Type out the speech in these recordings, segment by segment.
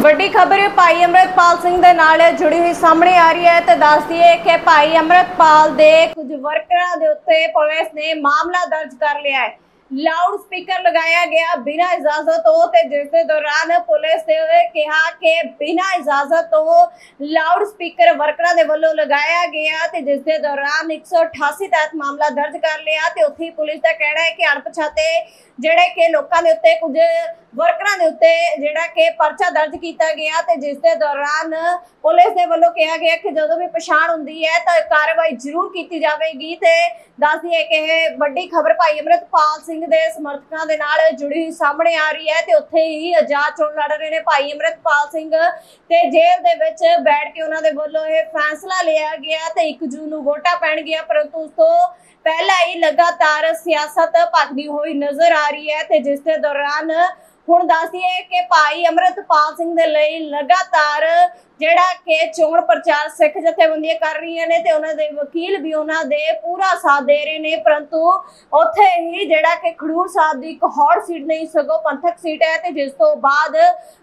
ਵੱਡੀ ਖਬਰ ਭਾਈ ਅਮਰਤਪਾਲ ਸਿੰਘ ਦੇ ਨਾਲ ਜੁੜੀ ਹੋਈ ਸਾਹਮਣੇ ਆ ਰਹੀ ਹੈ ਤੇ ਦੱਸਦੀ ਹੈ ਕਿ ਭਾਈ ਅਮਰਤਪਾਲ ਦੇ ਕੁਝ ਵਰਕਰਾਂ ਦੇ ਉੱਤੇ ਪੁਲਿਸ ਨੇ ਮਾਮਲਾ ਦਰਜ ਕਰ ਲਿਆ ਹੈ। ਲਾਊਡ ਸਪੀਕਰ ਲਗਾਇਆ ਗਿਆ ਬਿਨਾਂ ਇਜਾਜ਼ਤ ਤੋਂ ਤੇ ਜਿਸ ਦੇ ਦੌਰਾਨ ਪੁਲਿਸ ਨੇ ਕਿਹਾ ਕਿ ਬਿਨਾਂ ਇਜਾਜ਼ਤ ਤੋਂ ਲਾਊਡ ਸਪੀਕਰ ਵਰਕਰਾਂ ਦੇ ਵੱਲੋਂ ਲਗਾਇਆ ਗਿਆ ਤੇ ਜਿਸ ਦੇ ਦੌਰਾਨ 188 ਤਹਿਤ ਮਾਮਲਾ ਦਰਜ ਕਰ ਲਿਆ ਤੇ ਉੱਥੇ ਪੁਲਿਸ ਦਾ ਕਹਿਣਾ ਹੈ ਕਿ ਅਣਪਛਾਤੇ ਜਿਹੜੇ ਕਿ ਲੋਕਾਂ ਦੇ ਉੱਤੇ ਕੁਝ ਵਰਕਰਾਂ ਦੇ ਉੱਤੇ ਜਿਹੜਾ ਕਿ ਪਰਚਾ ਦਰਜ ਕੀਤਾ ਗਿਆ ਤੇ ਜਿਸ ਦੇ ਦੌਰਾਨ ਪੁਲਿਸ ਦੇ ਵੱਲੋਂ ਕਿਹਾ ਗਿਆ ਕਿ ਜਦੋਂ ਵੀ ਪਛਾਣ ਹੁੰਦੀ ਹੈ ਤਾਂ ਕਾਰਵਾਈ ਜ਼ਰੂਰ ਕੀਤੀ ਜਾਵੇਗੀ ਤੇ ਦੱਸ ਦਈਏ ਕਿ ਇਹ ਵੱਡੀ ਖਬਰ ਭਾਈ ਅਮਰਤਪਾਲ ਸਿੰਘ ਦੇ ਸਮਰਥਕਾਂ ਦੇ ਨਾਲ ਜੁੜੀ ਸਾਹਮਣੇ ਆ ਰਹੀ ਹੈ ਤੇ ਉੱਥੇ ਹੀ ਆਜ਼ਾਦ ਚੋਣ ਲੜ ਰਹੇ ਨੇ ਭਾਈ ਅਮਰਤਪਾਲ ਸਿੰਘ ਤੇ ਜੇਲ੍ਹ ਦੇ ਵਿੱਚ ਬੈਠ ਕੇ ਉਹਨਾਂ ਦੇ ਵੱਲੋਂ ਇਹ ਫੈਸਲਾ ਲਿਆ ਗਿਆ ਤੇ 1 ਜੂਨ ਨੂੰ ਵੋਟਾਂ ਪੈਣਗੀਆਂ, ਪਰੰਤੂ ਉਸ ਤੋਂ ਪਹਿਲਾਂ ਹੀ ਲਗਾਤਾਰ ਸਿਆਸਤ ਭਖਦੀ ਹੋਈ ਨਜ਼ਰ ਆ ਰਹੀ ਹੈ ਤੇ ਜਿਸ ਦੇ ਦੌਰਾਨ ਹੁਣ ਦੱਸਦੀਏ ਕਿ ਭਾਈ ਅਮਰਤਪਾਲ ਸਿੰਘ ਦੇ ਲਈ ਲਗਾਤਾਰ ਜਿਹੜਾ ਕਿ ਚੋਣ ਪ੍ਰਚਾਰ ਸਿੱਖ ਜਥੇਬੰਦੀਆਂ ਕਰ ਰਹੀਆਂ ਨੇ ਤੇ ਉਹਨਾਂ ਦੇ ਵਕੀਲ ਵੀ ਉਹਨਾਂ ਦੇ ਪੂਰਾ ਸਾਥ ਦੇ ਰਹੇ ਨੇ, ਪਰੰਤੂ ਉੱਥੇ ਹੀ ਜਿਹੜਾ ਕਿ ਖਡੂਰ ਸਾਹਿਬ ਦੀ ਇੱਕ ਹੌਟ ਸੀਟ ਨਹੀਂ, ਸਗੋਂ ਪੰਥਕ ਸੀਟ ਹੈ ਤੇ ਜਿਸ ਤੋਂ ਬਾਅਦ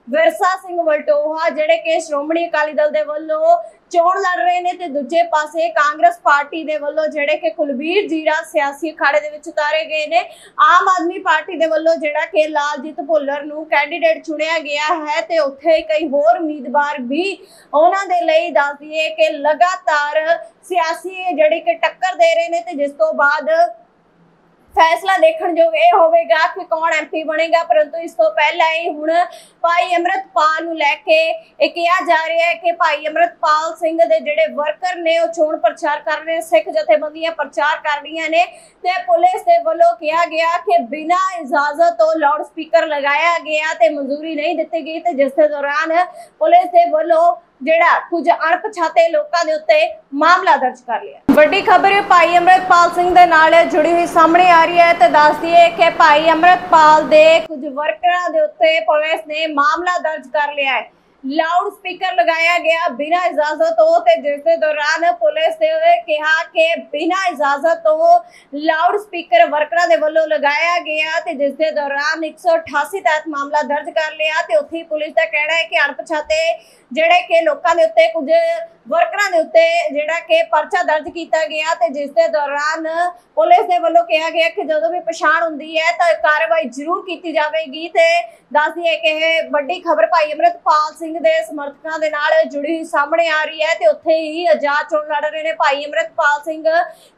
ਵਿਰਸਾ ਸਿੰਘ ਵਲਟੋਹਾ ਜਿਹੜੇ ਕਿ ਸ਼੍ਰੋਮਣੀ ਅਕਾਲੀ ਦਲ ਦੇ ਵੱਲੋਂ ਚੋਣ ਲੜ ਰਹੇ ਨੇ ਤੇ ਦੂਜੇ ਪਾਸੇ ਕਾਂਗਰਸ ਪਾਰਟੀ ਦੇ ਵੱਲੋਂ ਜਿਹੜੇ ਕਿ ਕੁਲਬੀਰ ਜੀਰਾ ਸਿਆਸੀ ਅਖਾੜੇ ਦੇ ਵਿੱਚ ਉਤਾਰੇ ਗਏ ਨੇ। ਆਮ ਆਦਮੀ ਪਾਰਟੀ ਦੇ ਵੱਲੋਂ ਜਿਹੜਾ ਕਿ ਲਾਲਜੀਤ ਭੁੱਲਰ ਨੂੰ ਕੈਂਡੀਡੇਟ ਚੁਣਿਆ ਗਿਆ ਹੈ ਤੇ ਉੱਥੇ ਕਈ ਹੋਰ ਉਮੀਦਵਾਰ ਵੀ ਉਹਨਾਂ ਦੇ ਲਈ ਦੱਸ ਦਈਏ ਕਿ ਲਗਾਤਾਰ ਸਿਆਸੀ ਜਿਹੜੀ ਕਿ ਟੱਕਰ ਦੇ ਰਹੇ ਨੇ ਤੇ ਜਿਸ ਤੋਂ ਬਾਅਦ ਫੈਸਲਾ ਦੇਖਣ ਜੋ ਇਹ ਹੋਵੇਗਾ ਕਿ ਕੌਣ ਐਮਪੀ ਬਣੇਗਾ, ਪਰੰਤੂ ਇਸ ਤੋਂ ਪਹਿਲਾਂ ਹੀ ਹੁਣ ਭਾਈ ਅਮਰਤਪਾਲ ਨੂੰ ਲੈ ਕੇ ਇਹ ਕਿਹਾ ਜਾ ਰਿਹਾ ਹੈ ਕਿ ਭਾਈ ਅਮਰਤਪਾਲ ਸਿੰਘ ਦੇ ਜਿਹੜੇ ਵਰਕਰ ਨੇ, ਉਹ ਚੋਣ ਪ੍ਰਚਾਰ ਕਰ ਰਹੇ ਸਿੱਖ ਜਥੇਬੰਦੀਆਂ ਪ੍ਰਚਾਰ ਕਰ ਰਹੀਆਂ ਨੇ ਤੇ ਪੁਲਿਸ ਦੇ ਵੱਲੋਂ ਕਿਹਾ ਗਿਆ ਕਿ ਬਿਨਾਂ ਇਜਾਜ਼ਤ ਤੋਂ ਲਾਊਡ ਸਪੀਕਰ ਲਗਾਇਆ ਗਿਆ ਤੇ ਮਨਜ਼ੂਰੀ ਨਹੀਂ ਦਿੱਤੀ ਗਈ ਤੇ ਜਿਸ ਦੇ ਦੌਰਾਨ ਪੁਲਿਸ ਦੇ ਵੱਲੋਂ ਜਿਹੜਾ ਕੁਝ ਅਣਪਛਾਤੇ ਲੋਕਾਂ ਦੇ ਉੱਤੇ ਮਾਮਲਾ ਦਰਜ ਕਰ ਲਿਆ। ਵੱਡੀ ਖਬਰ ਭਾਈ ਅਮਰਤਪਾਲ ਸਿੰਘ ਦੇ ਨਾਲ ਜੁੜੀ ਹੋਈ ਸਾਹਮਣੇ ਆ ਰਹੀ ਹੈ ਤੇ ਦੱਸਦੀ ਦਈਏ ਕਿ ਭਾਈ ਅਮਰਤਪਾਲ ਦੇ ਕੁਝ ਵਰਕਰਾਂ ਦੇ ਉੱਤੇ ਪੁਲਿਸ ਨੇ ਮਾਮਲਾ ਦਰਜ ਕਰ ਲਿਆ ਹੈ। ਲਾਊਡ ਸਪੀਕਰ ਲਗਾਇਆ ਗਿਆ ਬਿਨਾਂ ਇਜਾਜ਼ਤ ਤੋਂ ਤੇ ਜਿਸ ਦੇ ਦੌਰਾਨ ਪੁਲਿਸ ਨੇ ਕਿਹਾ ਕਿ ਬਿਨਾਂ ਇਜਾਜ਼ਤ ਤੋਂ ਲਾਊਡ ਸਪੀਕਰ ਵਰਕਰਾਂ ਦੇ ਵੱਲੋਂ ਲਗਾਇਆ ਗਿਆ ਤੇ ਜਿਸ ਦੇ ਦੌਰਾਨ 188 ਤਹਿਤ ਮਾਮਲਾ ਦਰਜ ਕਰ ਲਿਆ ਤੇ ਉੱਥੇ ਪੁਲਿਸ ਦਾ ਕਹਿਣਾ ਹੈ ਕਿ ਅਣਪਛਾਤੇ ਜਿਹੜੇ ਕਿ ਲੋਕਾਂ ਦੇ ਉੱਤੇ ਕੁਝ ਵਰਕਰਾਂ ਦੇ ਉੱਤੇ ਜਿਹੜਾ ਕਿ ਪਰਚਾ ਦਰਜ ਕੀਤਾ ਗਿਆ ਤੇ ਜਿਸ ਦੇ ਦੌਰਾਨ ਪੁਲਿਸ ਦੇ ਵੱਲੋਂ ਕਿਹਾ ਗਿਆ ਕਿ ਜਦੋਂ ਵੀ ਪਛਾਣ ਹੁੰਦੀ ਹੈ ਤਾਂ ਕਾਰਵਾਈ ਜ਼ਰੂਰ ਕੀਤੀ ਜਾਵੇਗੀ ਤੇ ਦੱਸ ਦਈਏ ਕਿ ਇਹ ਵੱਡੀ ਖਬਰ ਭਾਈ ਅਮਰਤਪਾਲ ਸਿੰਘ ਦੇ ਸਮਰਥਕਾਂ ਦੇ ਨਾਲ ਜੁੜੀ ਸਾਹਮਣੇ ਆ ਰਹੀ ਹੈ ਤੇ ਉੱਥੇ ਹੀ ਆਜ਼ਾਦ ਚੋਣ ਲੜ ਰਹੇ ਨੇ ਭਾਈ ਅਮਰਤਪਾਲ ਸਿੰਘ।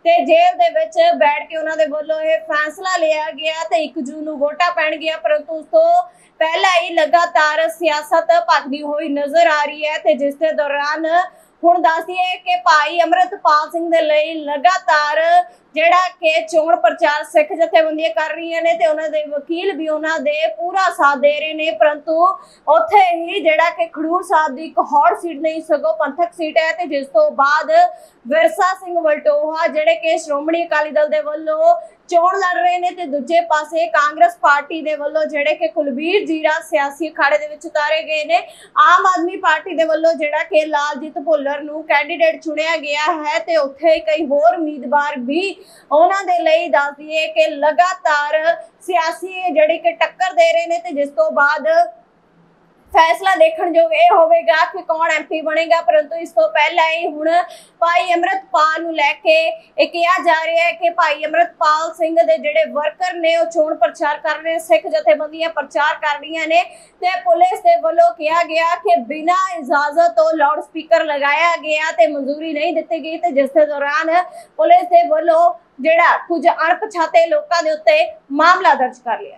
ਤੇ ਜੇਲ੍ਹ ਦੇ ਵਿੱਚ ਬੈਠ ਕੇ ਉਹਨਾਂ ਦੇ ਵੱਲੋਂ ਇਹ ਫੈਸਲਾ ਲਿਆ ਗਿਆ ਤੇ 1 ਜੂਨ ਨੂੰ ਵੋਟਾਂ ਪੈਣਗੀਆਂ, ਪਰੰਤੂ ਉਸ ਤੋਂ ਪਹਿਲਾਂ ਹੀ ਲਗਾਤਾਰ ਸਿਆਸਤ ਭਖਦੀ ਹੋਈ ਨਜ਼ਰ ਆ ਰਹੀ ਹੈ ਤੇ ਜਿਸ ਦੇ ਦੌਰਾਨ ਹੁਣ ਦੱਸਦੀਏ ਕਿ ਭਾਈ ਅਮਰਤਪਾਲ ਸਿੰਘ ਦੇ ਲਈ ਲਗਾਤਾਰ ਜਿਹੜਾ ਕਿ ਚੋਣ ਪ੍ਰਚਾਰ ਸਿੱਖ ਜਥੇਬੰਦੀਆਂ ਕਰ ਰਹੀਆਂ ਨੇ ਤੇ ਉਹਨਾਂ ਦੇ ਵਕੀਲ ਵੀ ਉਹਨਾਂ ਦੇ ਪੂਰਾ ਸਾਥ ਦੇ ਰਹੇ ਨੇ, ਪਰੰਤੂ ਉੱਥੇ ਹੀ ਜਿਹੜਾ ਕਿ ਖਡੂਰ ਸਾਹਿਬ ਦੀ ਇੱਕ ਹੌਟ ਸੀਟ ਨਹੀਂ, ਸਗੋਂ ਪੰਥਕ ਸੀਟ ਹੈ ਤੇ ਜਿਸ ਤੋਂ ਬਾਅਦ ਵਿਰਸਾ ਸਿੰਘ ਵਲਟੋਹਾ ਜਿਹੜੇ ਕਿ ਸ਼੍ਰੋਮਣੀ ਅਕਾਲੀ ਦਲ ਦੇ ਵੱਲੋਂ ਚੋਣ ਲੜ ਰਹੇ ਨੇ ਤੇ ਦੂਜੇ ਪਾਸੇ ਕਾਂਗਰਸ ਪਾਰਟੀ ਦੇ ਵੱਲੋਂ ਜਿਹੜੇ ਕਿ ਕੁਲਬੀਰ ਜੀਰਾ ਸਿਆਸੀ ਅਖਾੜੇ ਦੇ ਵਿੱਚ ਉਤਾਰੇ ਗਏ ਨੇ। ਆਮ ਆਦਮੀ ਪਾਰਟੀ ਦੇ ਵੱਲੋਂ ਜਿਹੜਾ ਕਿ ਲਾਲਜੀਤ ਭੁੱਲਰ ਨੂੰ ਕੈਂਡੀਡੇਟ ਚੁਣਿਆ ਗਿਆ ਹੈ ਤੇ ਉੱਥੇ ਕਈ ਹੋਰ ਉਮੀਦਵਾਰ ਵੀ ਉਹਨਾਂ ਦੇ ਲਈ ਦੱਸ ਦਈਏ ਕਿ ਲਗਾਤਾਰ ਸਿਆਸੀ ਜਿਹੜੀ ਕਿ ਟੱਕਰ ਦੇ ਰਹੇ ਨੇ ਤੇ ਜਿਸ ਤੋਂ ਬਾਅਦ ਫੈਸਲਾ ਦੇਖਣ ਜੋ ਇਹ ਹੋਵੇਗਾ ਕਿ ਕੌਣ ਐਮਪੀ ਬਣੇਗਾ, ਪਰੰਤੂ ਇਸ ਤੋਂ ਪਹਿਲਾਂ ਹੀ ਹੁਣ ਭਾਈ ਅਮਰਤਪਾਲ ਨੂੰ ਲੈ ਕੇ ਇਹ ਕਿਹਾ ਜਾ ਰਿਹਾ ਹੈ ਕਿ ਭਾਈ ਅਮਰਤਪਾਲ ਸਿੰਘ ਦੇ ਜਿਹੜੇ ਵਰਕਰ ਨੇ, ਉਹ ਚੋਣ ਪ੍ਰਚਾਰ ਕਰ ਰਹੇ ਸਿੱਖ ਜਥੇਬੰਦੀਆਂ ਪ੍ਰਚਾਰ ਕਰ ਰਹੀਆਂ ਨੇ ਤੇ ਪੁਲਿਸ ਦੇ ਵੱਲੋਂ ਕਿਹਾ ਗਿਆ ਕਿ ਬਿਨਾਂ ਇਜਾਜ਼ਤ ਤੋਂ ਲਾਊਡ ਸਪੀਕਰ ਲਗਾਇਆ ਗਿਆ ਤੇ ਮਨਜ਼ੂਰੀ ਨਹੀਂ ਦਿੱਤੀ ਗਈ ਤੇ ਜਿਸ ਦੇ ਦੌਰਾਨ ਪੁਲਿਸ ਦੇ ਵੱਲੋਂ ਜਿਹੜਾ ਕੁਝ ਅਣਪਛਾਤੇ ਲੋਕਾਂ ਦੇ ਉੱਤੇ ਮਾਮਲਾ ਦਰਜ ਕਰ ਲਿਆ।